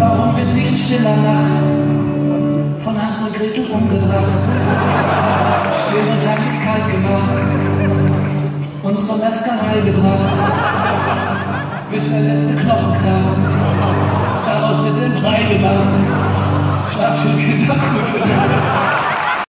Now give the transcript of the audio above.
Auf wird sie in stiller Nacht von Hans und Gretel umgebracht. Still und heimlich kalt gemacht und zum Metzgerei gebracht, bis der letzte Knochen kracht. Daraus wird den Brei gemacht. Schlaft schon Kinder, gute